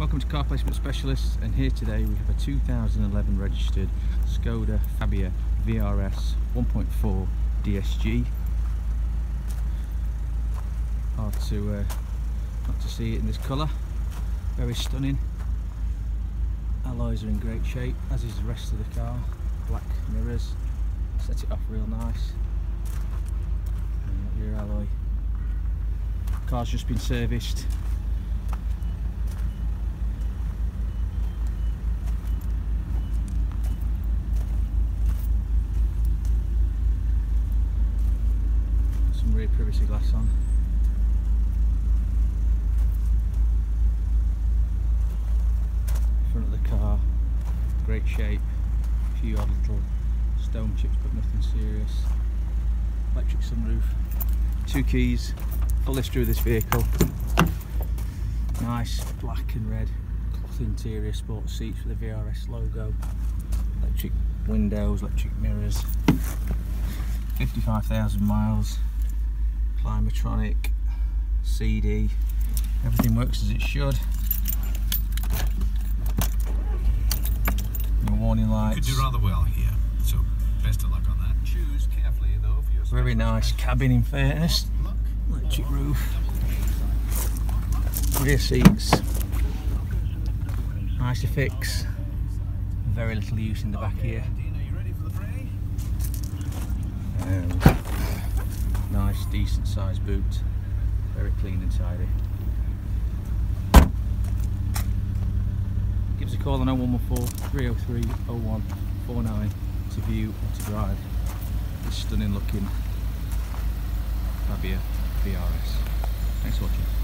Welcome to Car Placement Specialists and here today we have a 2011 registered Skoda Fabia VRS 1.4 DSG. Hard to uh, not to see it in this colour, very stunning. Alloys are in great shape as is the rest of the car, black mirrors, set it off real nice. And rear alloy. Car's just been serviced some rear privacy glass on. Front of the car, great shape, a few odd little stone chips but nothing serious. Electric sunroof, two keys, full history of this vehicle. Nice black and red cloth interior, sports seats with the VRS logo, electric windows, electric mirrors, 55,000 miles, Climatronic, CD, everything works as it should. Your warning lights. Could do rather well here, so best of luck on that. Choose carefully though for your Very nice cabin in fairness. luck. Electric roof. Rear seats. Nice to fix. Very little use in the back here. Dean, are you ready for the fray? And nice, decent sized boot. Very clean and tidy. Give us a call on 0114 303 0149 to view or to drive this stunning looking Fabia VRS. Thanks for watching.